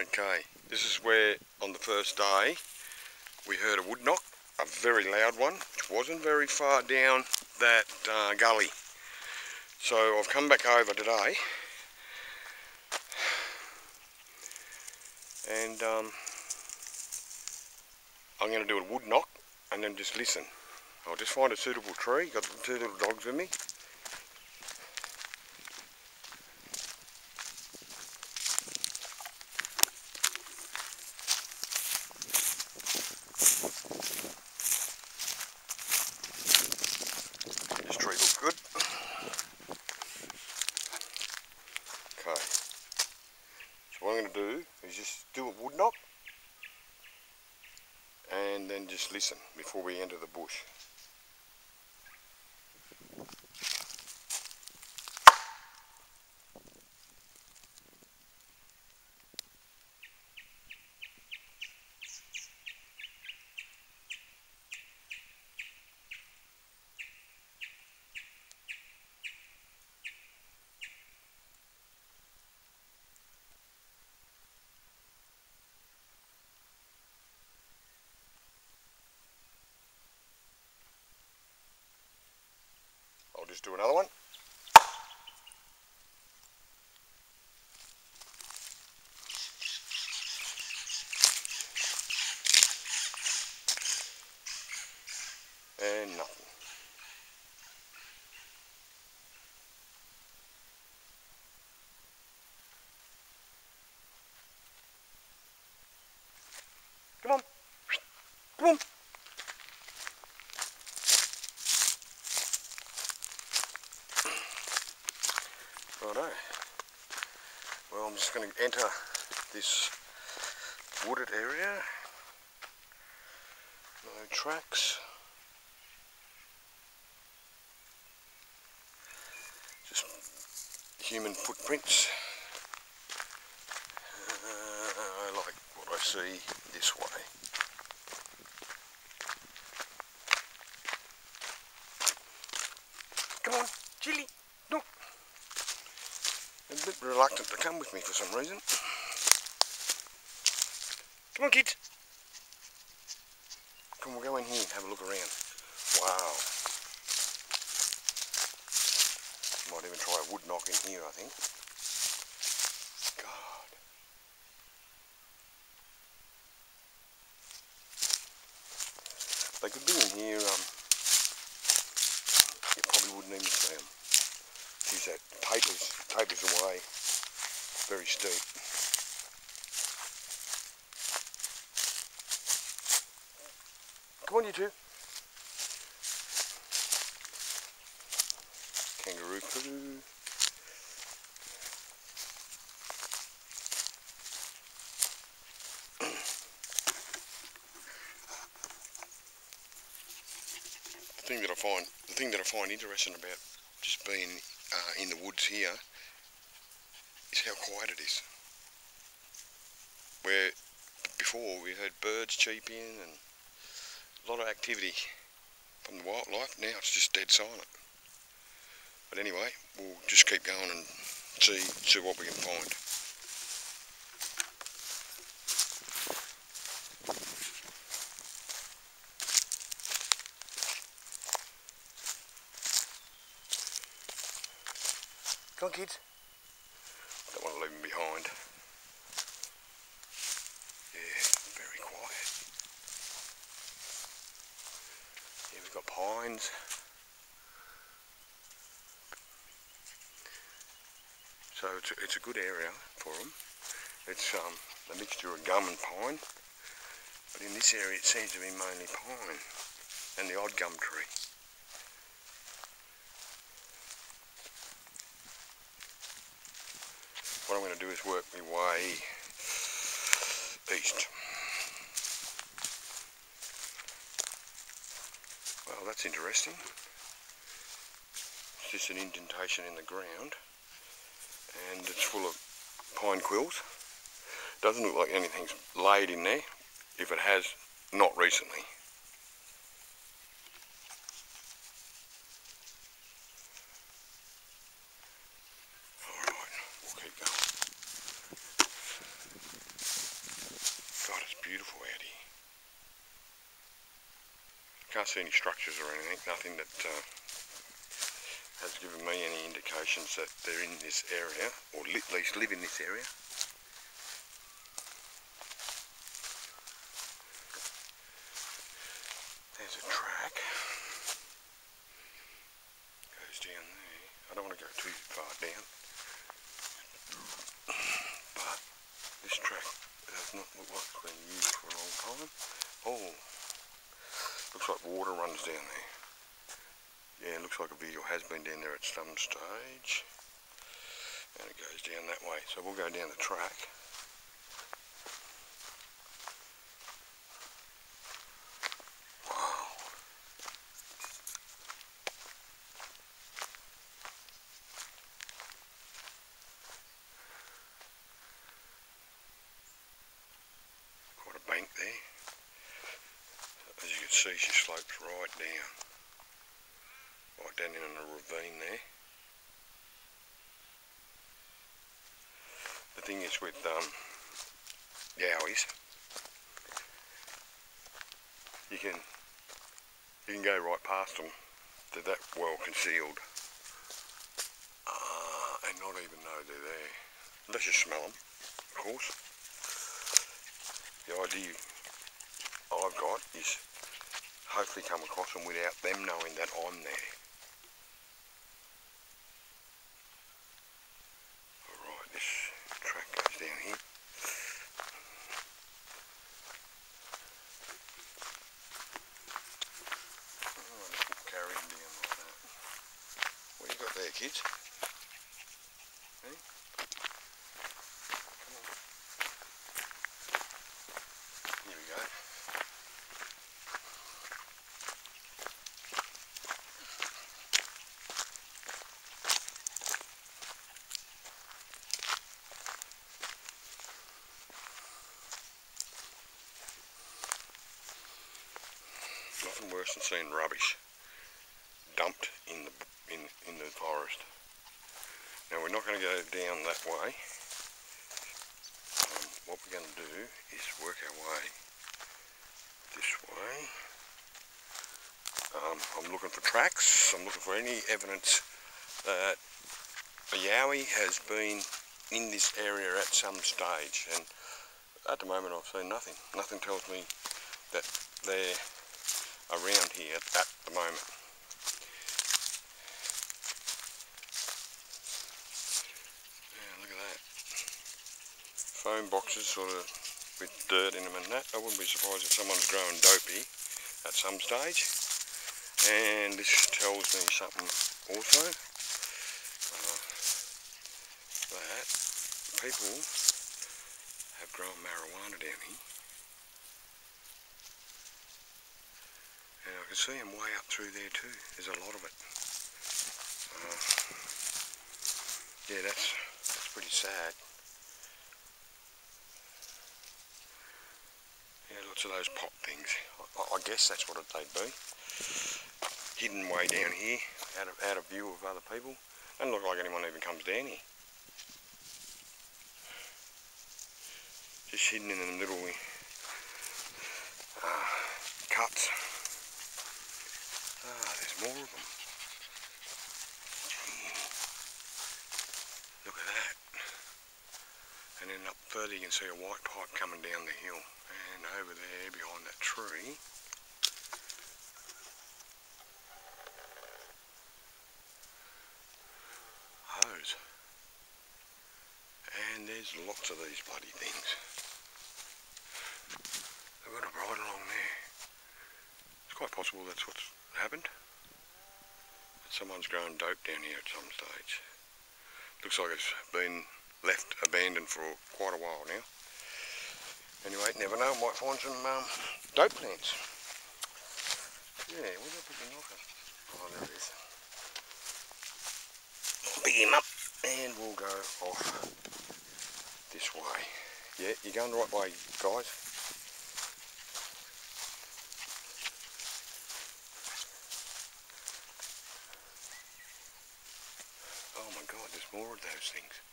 Okay, this is where on the first day we heard a wood knock, a very loud one, which wasn't very far down that uh, gully. So I've come back over today and um, I'm going to do a wood knock and then just listen. I'll just find a suitable tree, got two little dogs with me. This tree looks good. Okay. So what I'm going to do is just do a wood knock and then just listen before we enter the bush. Another one. And nothing. Come on. Come on. Righto. Well, I'm just going to enter this wooded area. No tracks. Just human footprints. Uh, I like what I see this way. Come on, Chili, look. They're a bit reluctant to come with me for some reason. Come on, kids. Come, we'll go in here and have a look around. Wow. Might even try a wood knock in here, I think. God. They could be in here, um, you probably wouldn't even see them. Geez, that tapers, tapers away. Very steep. Come on, you two. Kangaroo poo. the thing that I find, the thing that I find interesting about just being uh, in the woods here how quiet it is. Where before we heard birds cheeping and a lot of activity from the wildlife, now it's just dead silent. But anyway, we'll just keep going and see see what we can find. Come on, kids. Don't want to leave them behind. Yeah, very quiet. Yeah, we've got pines. So it's a, it's a good area for them. It's um, a mixture of gum and pine. But in this area it seems to be mainly pine and the odd gum tree. what I'm going to do is work my way east. Well, that's interesting. It's just an indentation in the ground and it's full of pine quills. Doesn't look like anything's laid in there, if it has, not recently. Alright, we'll keep going. can't see any structures or anything, nothing that uh, has given me any indications that they're in this area, or at least live in this area. There's a track. Goes down there. I don't want to go too far down. But this track does not look like it's been used for a long time. Oh, looks like water runs down there. Yeah, it looks like a vehicle has been down there at some stage. And it goes down that way. So we'll go down the track. Quite a bank there. As you can see, she slopes right down. Right down in a ravine there. Thing is with um, yowies, you can you can go right past them. They're that well concealed, uh, and not even know they're there. Unless you smell them, of course. The idea I've got is hopefully come across them without them knowing that I'm there. Alright, this track goes down here. Oh, just carry them down like that. Go. Nothing worse than seeing rubbish dumped in the in the forest. Now we're not going to go down that way. Um, what we're going to do is work our way this way. Um, I'm looking for tracks. I'm looking for any evidence that a yowie has been in this area at some stage. And at the moment, I've seen nothing. Nothing tells me that they're around here at the moment. Yeah, look at that. Foam boxes sort of with dirt in them and that. I wouldn't be surprised if someone's growing dopey at some stage. And this tells me something also. Uh, that people have grown marijuana down here. And I can see them way up through there too. There's a lot of it. Uh, yeah, that's that's pretty sad. Yeah, lots of those pop things. I, I guess that's what they'd be. Hidden way down here, out of out of view of other people. Doesn't look like anyone even comes down here. Just hidden in the little uh, cuts. Ah, there's more of them. Look at that. And then up further you can see a white pipe coming down the hill. And over there behind that tree hose. And there's lots of these bloody things. They've got it right along there. It's quite possible that's what's happened. Someone's grown dope down here at some stage. Looks like it's been left abandoned for quite a while now. Anyway, never know, might find some um, dope plants. Yeah, where's that big knocker? Oh, there it is. Pick him up and we'll go off this way. Yeah, you're going the right way, guys. Oh my god, there's more of those things.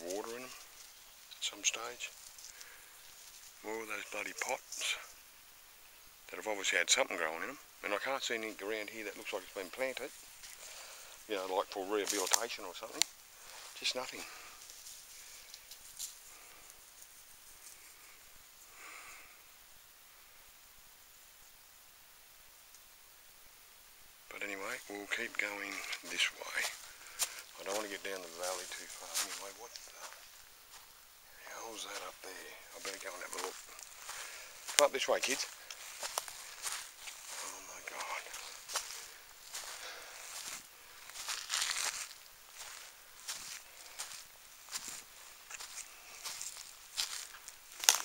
Had water in them. at some stage. More of those bloody pots that have obviously had something growing in them. And I can't see anything around here that looks like it's been planted. You know, like for rehabilitation or something. Just nothing. But anyway, we'll keep going this way. I don't want to get down the valley too far. Anyway, what the hell's that up there? I better go and have a look. Come up this way, kids. Oh my god.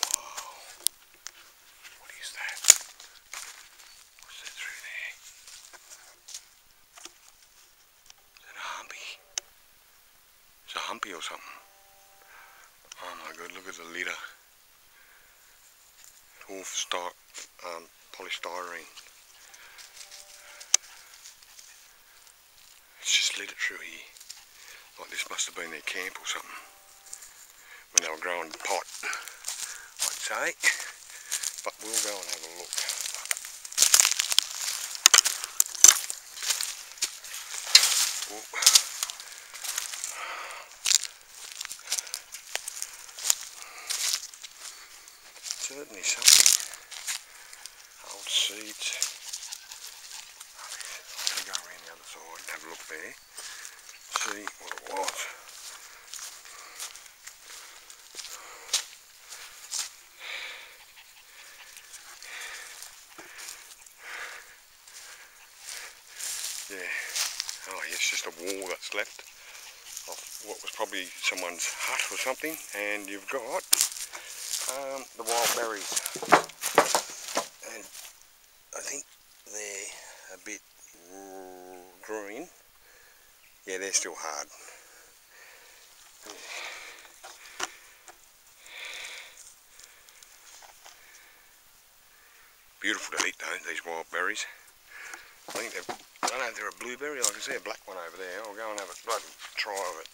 Wow. What is that? What's that through there? Is that a humpy? It's a humpy or something. Oh my god, look at the litter. All star, um, polystyrene. It's just lit it through here. Like this must have been their camp or something. When they were growing pot, I'd say. But we'll go and have a look. Oh. Certainly something. Old seeds. I'm going to go around the other side and have a look there. See what it was. Yeah. Oh, yeah, it's just a wall that's left of what was probably someone's hut or something. And you've got um, the wild berries. And I think they're a bit green. Yeah, they're still hard. Beautiful to eat though, these wild berries. I think they're, I don't know if they're a blueberry, I can see a black one over there. I'll go and have a bloody try of it.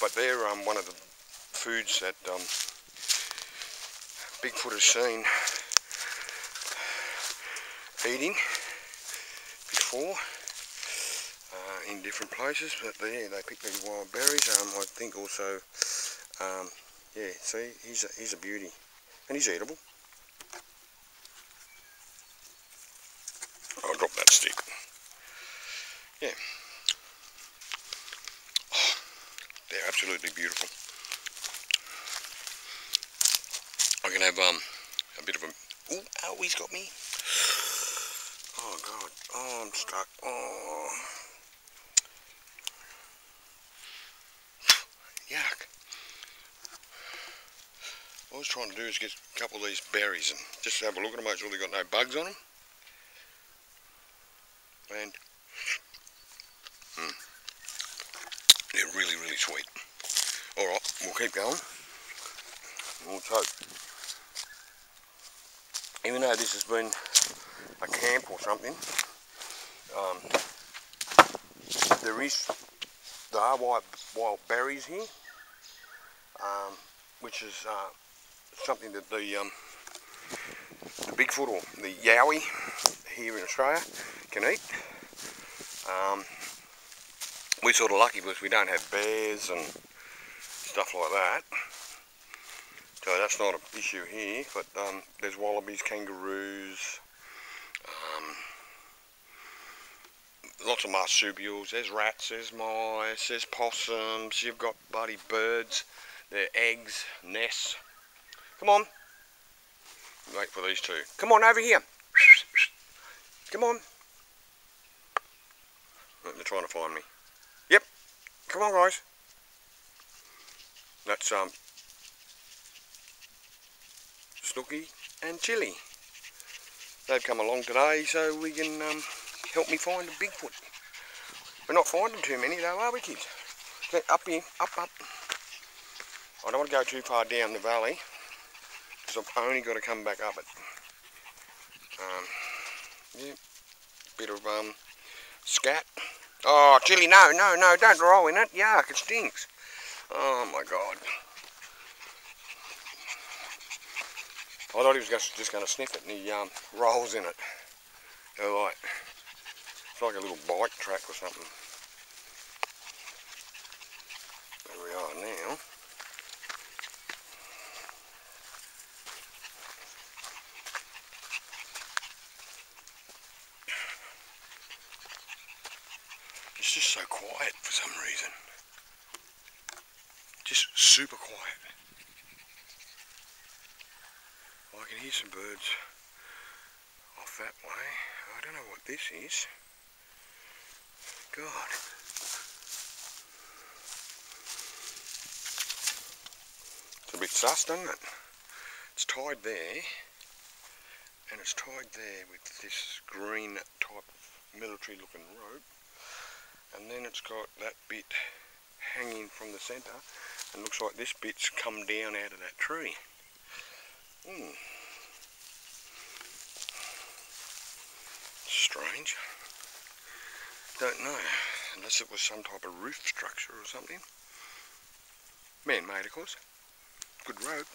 But they're um, one of the foods that um, Bigfoot has seen eating before in different places. But yeah, they pick these wild berries. Um, I think also, um, yeah, see, he's a, he's a beauty. And he's eatable. I'll drop that stick. Yeah. Oh, they're absolutely beautiful. I can have um a bit of a. Ooh, ow, he's got me. Oh god. Oh, I'm stuck. Oh. Yuck. What I was trying to do is get a couple of these berries and just have a look at them, make sure they've got no bugs on them. And mm, they're really, really sweet. Alright, we'll keep going. We'll hope even though this has been a camp or something, um, there is there are wild, wild berries here, um, which is uh, something that the um, the Bigfoot or the Yowie here in Australia can eat. Um, we're sort of lucky because we don't have bears and stuff like that. So that's not an issue here, but um, there's wallabies, kangaroos, um, lots of marsupials, there's rats, there's mice, there's possums, you've got bloody birds, their eggs, nests. Come on. Wait for these two. Come on, over here. Come on. They're trying to find me. Yep. Come on, guys. That's um Snooky and Chili. They've come along today so we can um, help me find a Bigfoot. We're not finding too many though, are we kids? Okay, up here, up, up. I don't want to go too far down the valley I've only got to come back up it. Um, yeah, bit of um, scat. Oh, chili, no, no, no, don't roll in it. Yuck, it stinks. Oh my God. I thought he was just, going to sniff it and he um, rolls in it. All right. It's like a little bike track or something. There we are now. It's just so quiet for some reason. Just super quiet. I can hear some birds off that way. I God. It's a bit sus, doesn't it? It's tied there, and it's tied there with this green type of military looking rope, and then it's got that bit hanging from the centre, and looks like this bit's come down out of that tree. Hmm. Strange. Don't know. Unless it was some type of roof structure or something. Man-made, of course. Good rope.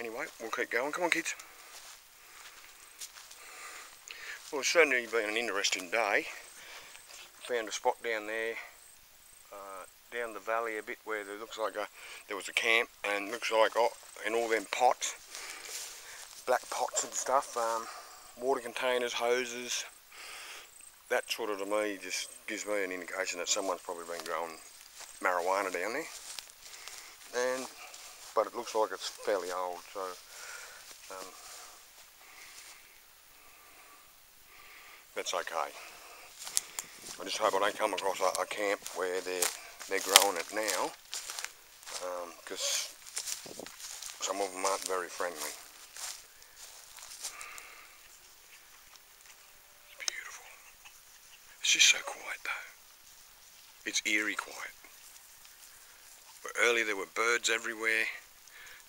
Anyway, we'll keep going. Come on, kids. Well, it's certainly been an interesting day. Found a spot down there, uh, down the valley a bit where there looks like a, there was a camp and looks like oh, in all them pots, black pots and stuff, um, water containers, hoses, that sort of to me just gives me an indication that someone's probably been growing marijuana down there. And but it looks like it's fairly old, so um, that's okay. I just hope I don't come across a, a camp where they're they're growing it now, because um, some of them aren't very friendly. It's just so quiet though. It's eerie quiet. But earlier there were birds everywhere,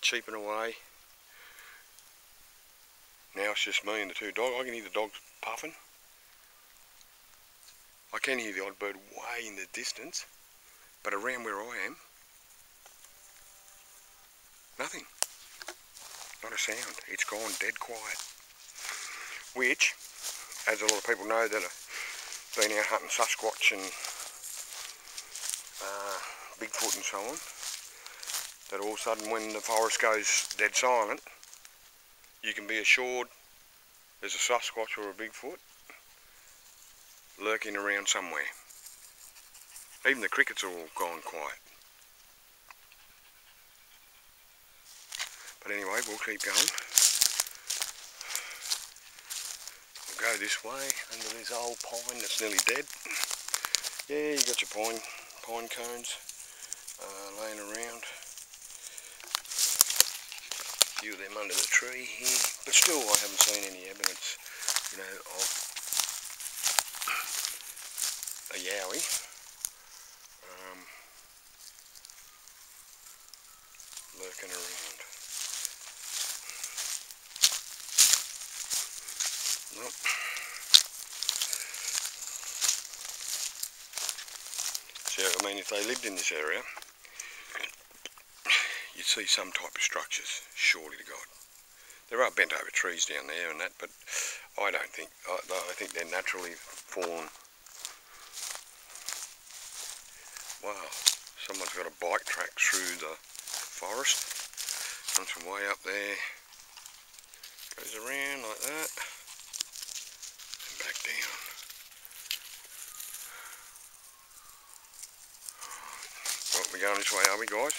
cheeping away. Now it's just me and the two dogs. I can hear the dogs puffing. I can hear the odd bird way in the distance, but around where I am, nothing. Not a sound. It's gone dead quiet. Which, as a lot of people know that been out hunting Sasquatch and uh, Bigfoot and so on, that all of a sudden when the forest goes dead silent, you can be assured there's a Sasquatch or a Bigfoot lurking around somewhere. Even the crickets are all gone quiet. But anyway, we'll keep going. Go this way under this old pine that's nearly dead. Yeah, you got your pine pine cones uh, laying around. A few of them under the tree here, but still I haven't seen any evidence, you know, of a yowie. Um, lurking around. Nope. So, I mean, if they lived in this area, you'd see some type of structures, surely to God. There are bent over trees down there and that, but I don't think, I, I think they're naturally formed. Wow, someone's got a bike track through the forest. Comes from way up there, goes around like that back down. Going this way, are we, guys?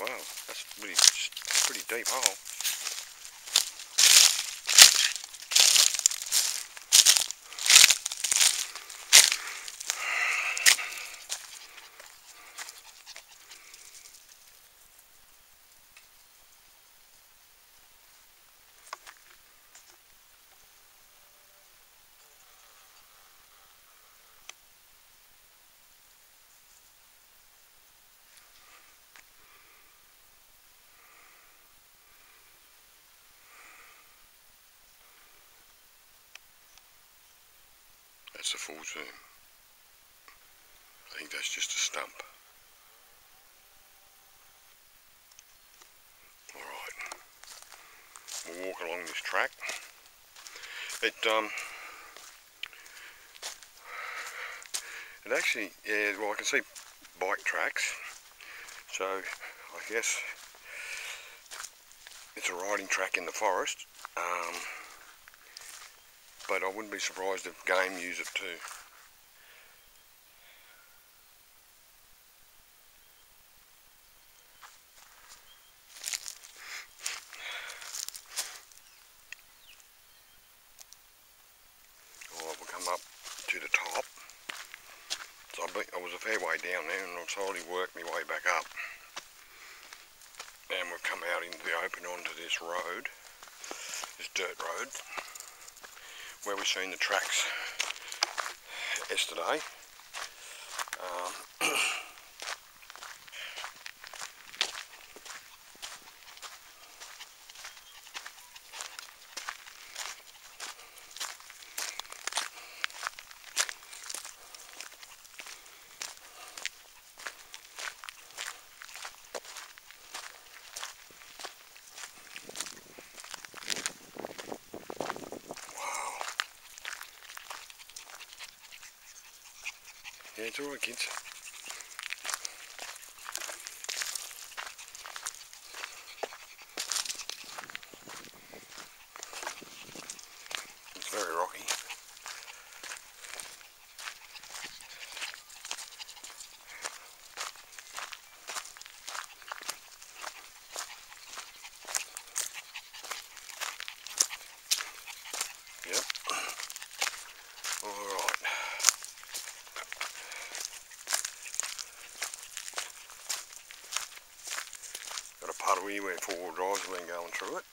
Wow, that's really pretty deep hole. Full zoom. I think that's just a stump. Alright. we'll walk along this track. It um, it actually, yeah, well I can see bike tracks, so I guess it's a riding track in the forest, um, but I wouldn't be surprised if game use it too. Alright we'll come up to the top. So I was a fair way down there and I've slowly worked my way back up. And we've come out into the open onto this road, this dirt road, where we've seen the tracks yesterday. Um, It's alright kids. It's very rocky. Yep. Alright. Part went where four-wheel drives have been going through it.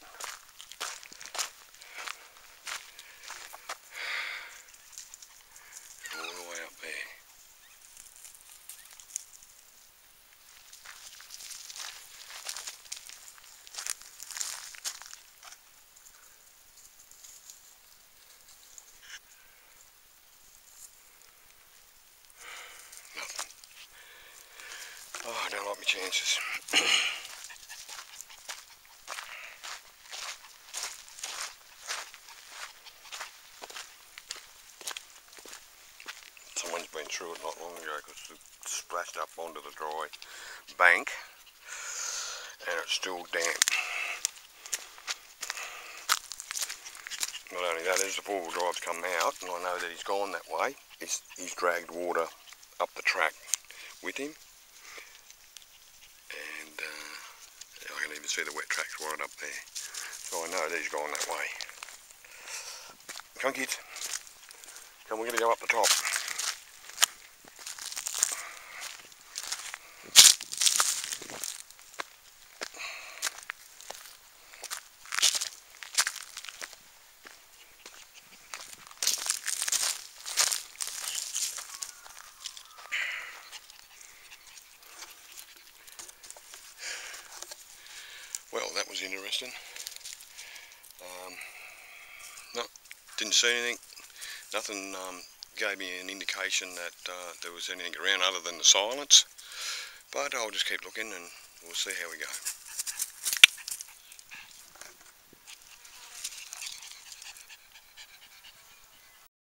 All the way up there. Nothing. Oh, don't like my chances. someone's been through not long ago because it splashed up onto the dry bank and it's still damp. Not only that, as the four-wheel drive's come out, and I know that he's gone that way, he's, he's dragged water up the track with him. And uh, I can even see the wet tracks right up there. So I know that he's gone that way. Come kids. Come, we're going to go up the top. Well, that was interesting. Um, no, didn't see anything. Nothing um, gave me an indication that uh, there was anything around other than the silence. But I'll just keep looking and we'll see how we go.